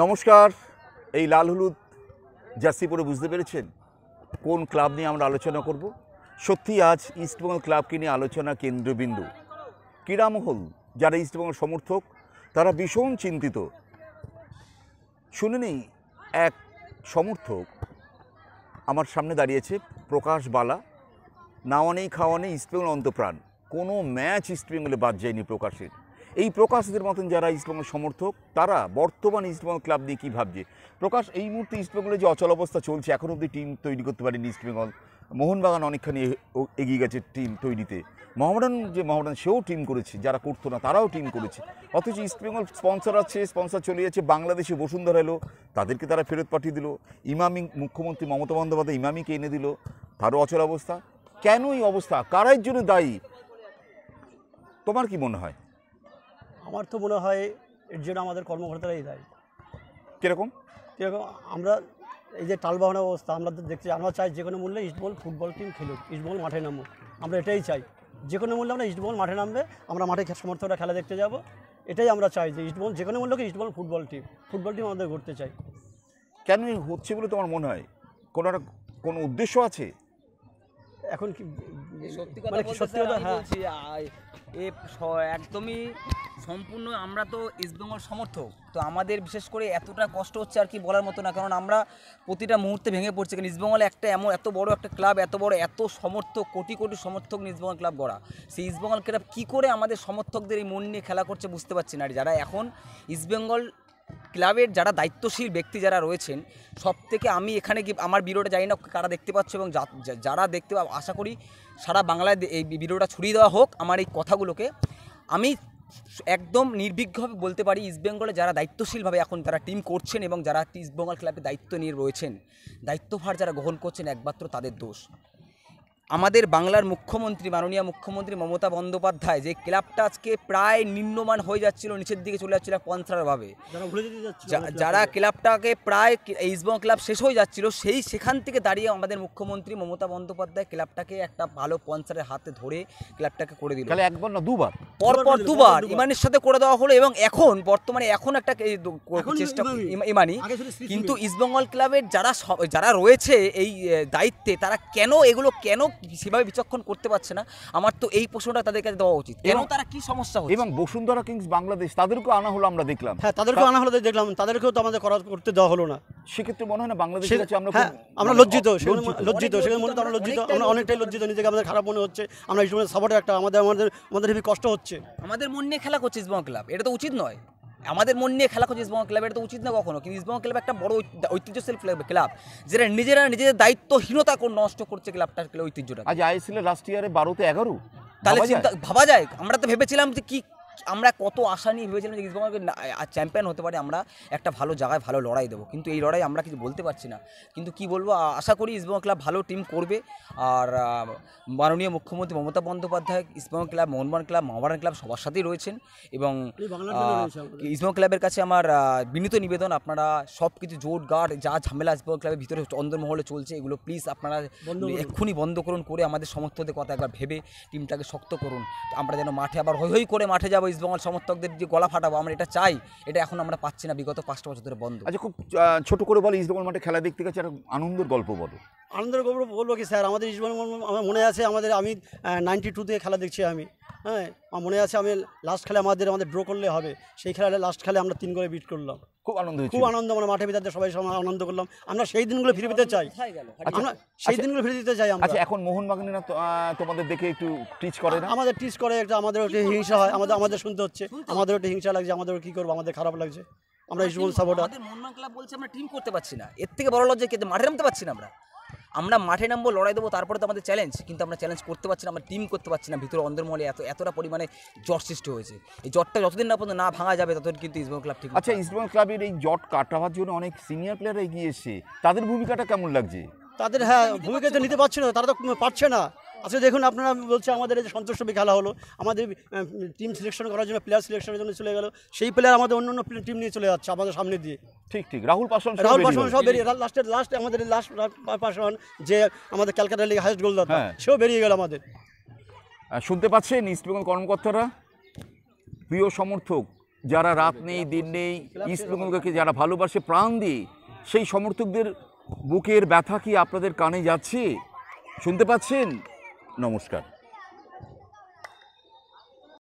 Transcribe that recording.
নমস্কার, এই লাল হলুদ জার্সি পরে বুঝতে পেরেছেন কোন ক্লাব নিয়ে আমরা আলোচনা করব? সত্যি আজ ইস্টবেঙ্গল ক্লাবকে নিয়ে আলোচনা কেন্দ্রবিন্দু। ক্রীড়ামহল, যারা ইস্টবেঙ্গল সমর্থক, তারা ভীষণ চিন্তিত। শুনে নেই, এক সমর্থক আমার সামনে দাঁড়িয়েছে, প্রকাশ বালা। নাওয়া নেই খাওয়া নেই ইস্টবেঙ্গল অন্তপ্রাণ। কোনো ম্যাচ ইস্টবেঙ্গলে বাদ যায়নি প্রকাশের। এই প্রকাশদের মতন যারা ইস্টবেঙ্গল সমর্থক, তারা বর্তমান ইস্টবেঙ্গল ক্লাব নিয়ে কী ভাবছে? প্রকাশ, এই মুহূর্তে ইস্টবেঙ্গলে যে অচল অবস্থা চলছে, এখন অবধি টিম তৈরি করতে পারেনি ইস্টবেঙ্গল মোহনবাগান অনেকখানি এগিয়ে গেছে টিম তৈরিতে। মোহামেডান যে মোহামেডান, সেও টিম করেছে, যারা করতো না, তারাও টিম করেছে। অথচ ইস্টবেঙ্গল স্পন্সর আছে স্পন্সর চলে যাচ্ছে, বাংলাদেশে বসুন্ধরা এলো, তাদেরকে তারা ফেরত পাঠিয়ে দিল। ইমামি, মুখ্যমন্ত্রী মমতা বন্দ্যোপাধ্যায় ইমামিকে এনে দিল, তারও অচল অবস্থা। কেন এই অবস্থা? কারা এর জন্য দায়ী? তোমার কি মনে হয়? আমার তো মনে হয় এর জন্য আমাদের কর্মকর্তারাই দায়ী। কীরকম? কীরকম? আমরা এই যে টালবাহনা অবস্থা আমরা তো দেখছি আমরা চাই যে কোনো মূল্যে ইস্টবল ফুটবল টিম খেলুক ইস্টবল মাঠে নামুক। আমরা এটাই চাই। যে কোনো মূল্যে আমরা ইস্টবল মাঠে নামবে আমরা মাঠে সমর্থকরা খেলা দেখতে যাব। এটাই আমরা চাই যে ইস্টবল যে কোনো মূল্যকে ইস্টবল ফুটবল টিম ফুটবল টিম আমাদের ঘুরতে চাই। কেন হচ্ছে বলে তোমার মনে হয়? কোনো একটা কোনো উদ্দেশ্য আছে? এখন কি সত্যি কথা মানে বলতে আমি হ্যাঁ। বলছি এ একদমই সম্পূর্ণ আমরা তো ইস্টবেঙ্গল সমর্থক তো আমাদের বিশেষ করে এতটা কষ্ট হচ্ছে আর কি বলার মতো না কারণ আমরা প্রতিটা মুহূর্তে ভেঙে পড়ছি কারণ ইস্টবেঙ্গল একটা এমন এত বড় একটা ক্লাব এত বড় এত সমর্থক কোটি কোটি সমর্থক ইস্টবেঙ্গল ক্লাব গড়া। সেই ইস্টবেঙ্গল ক্লাব কী করে আমাদের সমর্থকদের এই মন নিয়ে খেলা করছে বুঝতে পারছি না আর যারা এখন ইস্টবেঙ্গল ক্লাবের যারা দায়িত্বশীল ব্যক্তি যারা রয়েছেন সব থেকে আমি এখানে কি আমার ভিডিওটা জানি না কারা দেখতে পাচ্ছ এবং যারা দেখতে পা- আশা করি সারা বাংলায় এই ভিডিওটা ছড়িয়ে দেওয়া হোক আমার এই কথাগুলোকে। আমি একদম নির্বিঘ্নভাবে বলতে পারি ইস্টবেঙ্গলে যারা দায়িত্বশীলভাবে এখন তারা টিম করছেন এবং যারা ইস্টবেঙ্গল ক্লাবের দায়িত্ব নিয়ে রয়েছেন, দায়িত্বভার যারা গ্রহণ করছেন একমাত্র তাদের দোষ। আমাদের বাংলার মুখ্যমন্ত্রী মাননীয় মুখ্যমন্ত্রী মমতা বন্দ্যোপাধ্যায় যে ক্লাবটা আজকে প্রায় নিম্নমান হয়ে যাচ্ছিল নিচের দিকে চলে যাচ্ছিল পঞ্চারভাবে যারা ভুলে যেতে যাচ্ছে যা- যারা ক্লাবটাকে। প্রায় ইস্টবেঙ্গল ক্লাব শেষ হয়ে যাচ্ছিল সেই সেখান থেকে দাঁড়িয়ে আমাদের মুখ্যমন্ত্রী মমতা বন্দ্যোপাধ্যায় ক্লাবটাকে একটা ভালো পঞ্চারের হাতে ধরে ক্লাবটাকে করে দিল। একবার না দুবার? পর দুবার পর দুবার। দুবার। ইমানির সাথে করে দেওয়া হলো এবং এখন বর্তমানে এখন একটা চেষ্টা ইমানি। কিন্তু। ইস্টবেঙ্গল ক্লাবের যারা যারা রয়েছে এই দায়িত্বে তারা কেন এগুলো কেন সেভাবে বিচক্ষণ করতে পারছে না। আমার তো এই প্রশ্নটা তাদের কাছে দেওয়া উচিত। কেন এবং- তারা কি সমস্যা হচ্ছে? এবং বসুন্ধরা কিংস বাংলাদেশ তাদেরকেও আনা হলো আমরা দেখলাম। হ্যাঁ তাদেরকেও আনা হলো দেখলাম। তাদেরকেও তো আমাদের করা করতে দেওয়া হলো না। সেক্ষেত্রে মনে হয় না বাংলাদেশের কাছে আমরা হ্যাঁ আমরা মানে লজ্জিত লজ্জিত। সেখানে মনে তো আমরা লজ্জিত, আমরা অনেকটাই লজ্জিত। নিজেকে আমাদের খারাপ মনে হচ্ছে। আমরা ইস্টবেঙ্গল সাপোর্টার একটা আমাদের আমাদের আমাদের হেবি কষ্ট হচ্ছে। আমাদের মন নিয়ে খেলা করছিস ইসবঙ্গ ক্লাব এটা তো উচিত নয়। আমাদের মন নিয়ে খেলা করছে ইসবঙ্গ ক্লাবের তো উচিত না কখনো। কিন্তু ইসবঙ্গ ক্লাব একটা বড় ঐতিহ্যশীল ক্লাব- ক্লাব যেটা নিজেরা নিজেদের দায়িত্বহীনতা নষ্ট করছে ক্লাবটার ঐতিহ্যটা আজ আইএসএল লাস্ট ইয়ারে বারোতে এগারো? তাহলে চিন্তা ভাবা যায়। আমরা তো ভেবেছিলাম যে কি আমরা কত আশা নিয়ে ভেবেছিলাম যে ইসবঙ্গ চ্যাম্পিয়ন হতে পারে আমরা একটা ভালো জায়গায় ভালো লড়াই দেবো। কিন্তু এই লড়াই আমরা কিছু বলতে পারছি না। কিন্তু কি বলব আশা করি ইসবঙ্গ ক্লাব ভালো টিম করবে। আর মাননীয় মুখ্যমন্ত্রী Mamata Bandyopadhyay ইসবঙ্গ club Mohun Bagan club মহাবাগান club সবার সাথেই রয়েছেন। এবং। ইসবঙ্গ ক্লাবের কাছে আমার বিনীত নিবেদন আপনারা সব কিছু জোট গার্ড যা ঝামেলা ইসবঙ্গ ক্লাবের ভিতরে অন্দরমহলে চলছে এগুলো প্লিজ আপনারা এক্ষুনি বন্ধ করুন করে আমাদের সমর্থকদের কথা একবার ভেবে টিমটাকে শক্ত করুন। আমরা যেন মাঠে আবার হৈ হই করে মাঠে যাব ইস্টবেঙ্গল সমর্থকদের যে গলা ফাটাবো আমরা এটা চাই। এটা এখন আমরা পাচ্ছি না বিগত পাঁচটা বছর ধরে বন্ধ। আচ্ছা খুব ছোট করে বলো ইস্টবেঙ্গল মাঠে খেলা দেখতে গেছে একটা আনন্দের গল্প বলো। আনন্দের গল্প বলব কি স্যার? আমাদের ইস্টবেঙ্গল আমার মনে আছে আমাদের আমি নাইনটি টু থেকে খেলা দেখছি আমি। হ্যাঁ আমার মনে আছে আমি লাস্ট খেলে আমাদের আমাদের ড্র করলে হবে। সেই খেলাটা লাস্ট খেলে আমরা তিন করে বিট করলাম। খুব আনন্দ খুব আনন্দ আমরা মাঠে ভিতরে সবাই সবাই আনন্দ করলাম। আমরা সেই দিনগুলো ফিরে পেতে চাই। আমরা সেই দিনগুলো ফিরে দিতে চাই আমরা। আচ্ছা এখন মোহনবাগানিরা তোমাদের দেখে একটু টিচ করে না? আমাদের টিচ করে একটা আমাদের ওটা হিংসা হয় আমাদের আমাদের শুনতে হচ্ছে। আমাদের ওটা হিংসা লাগছে আমাদের কি করব আমাদের খারাপ লাগছে। আমরা ইস্টবেঙ্গল সাপোর্টার আমাদের মোহনবাগান ক্লাব বলছে আমরা টিম করতে পারছি না। এর থেকে বড় লজ্জা কি? মাঠে নামতে পারছি না আমরা। আমরা মাঠে নামবো লড়াই দেবো তারপরে তো আমাদের চ্যালেঞ্জ কিন্তু আমরা চ্যালেঞ্জ করতে পারছি না আমরা টিম করতে পারছি না ভিতরে অন্দরমহলে এত এতটা পরিমাণে জট সৃষ্টি হয়েছে। এই জটটা যতদিন না পর্যন্ত না ভাঙা যাবে ততদিন কিন্তু ইস্টবেঙ্গল ক্লাব ঠিক আচ্ছা ইস্টবেঙ্গল ক্লাবের এই জট কাটাবার জন্য অনেক সিনিয়র প্লেয়ার এগিয়ে এসে তাদের ভূমিকাটা কেমন লাগছে? তাদের হ্যাঁ ভূমিকা তো নিতে পারছে না তারা তো পারছে না। আচ্ছা দেখুন আপনারা বলছে আমাদের এই যে সন্তোষবী খেলা হলো আমাদের টিম সিলেকশন করার জন্য প্লেয়ার সিলেকশনের জন্য চলে গেল। সেই প্লেয়ার আমাদের অন্য অন্য টিম নিয়ে চলে যাচ্ছে আমাদের সামনে দিয়ে। ঠিক ঠিক রাহুল পাসওয়ান রাহুল পাসওয়ান সব বেরিয়ে লাস্টের লাস্ট আমাদের লাস্ট পাসওয়ান যে আমাদের ক্যালকাটা লিগে হাইস্ট গোলদাতা। সেও বেরিয়ে গেল আমাদের। শুনতে পাচ্ছেন ইস্টবেঙ্গল কর্মকর্তারা? প্রিয় সমর্থক যারা রাত নেই দিন নেই ইস্টবেঙ্গলকে যারা ভালোবাসে প্রাণ দিয়ে সেই সমর্থকদের বুকের ব্যথা কি আপনাদের কানে যাচ্ছে? শুনতে পাচ্ছেন? নমস্কার।